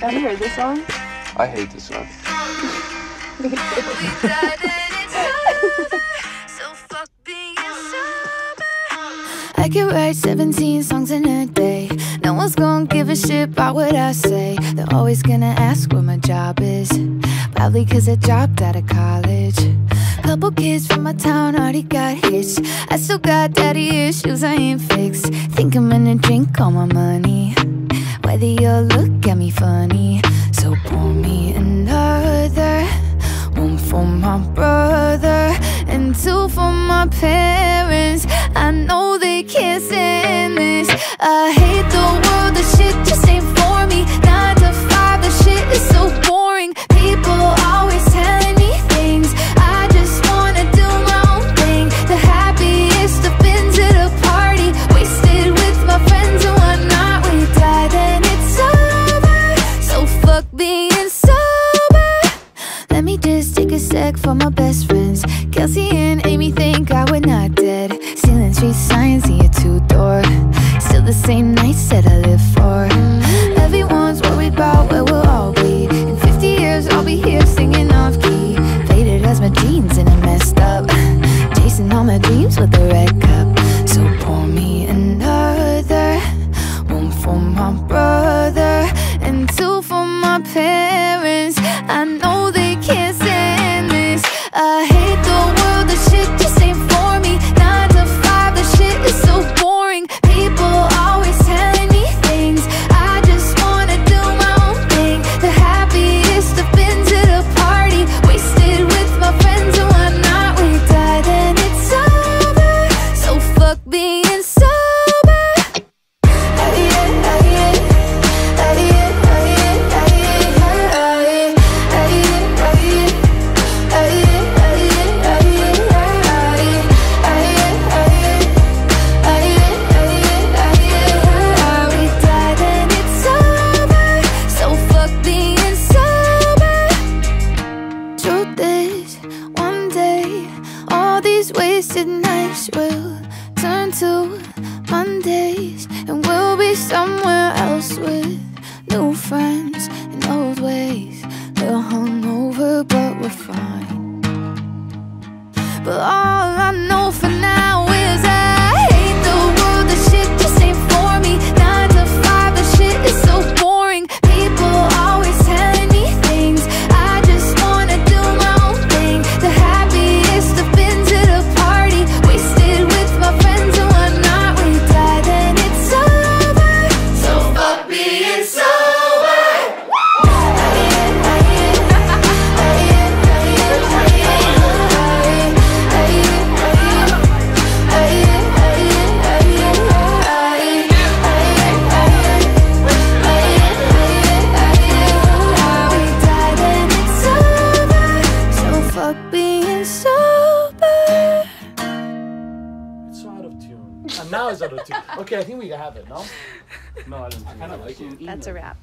Have you heard this song? I hate this song. I could write 17 songs in a day. No one's gonna give a shit about what I say. They're always gonna ask what my job is. Probably cause I dropped out of college. Couple kids from my town already got hitched. I still got daddy issues I ain't fixed. Think I'm gonna drink all my money. Whether you look at me funny. So pour me another. One for my brother. And two for my parents. A sec for my best friends. Kelsey and Amy think I would not dead. Stealing street signs in your two door. Still the same nights that I wasted nights will turn to Mondays, and we'll be somewhere else with new friends and old ways. They're hungover, but we're fine. Of tune. And now it's out of tune. Okay, I think we have it, no? No, I don't think I like it. That's a wrap.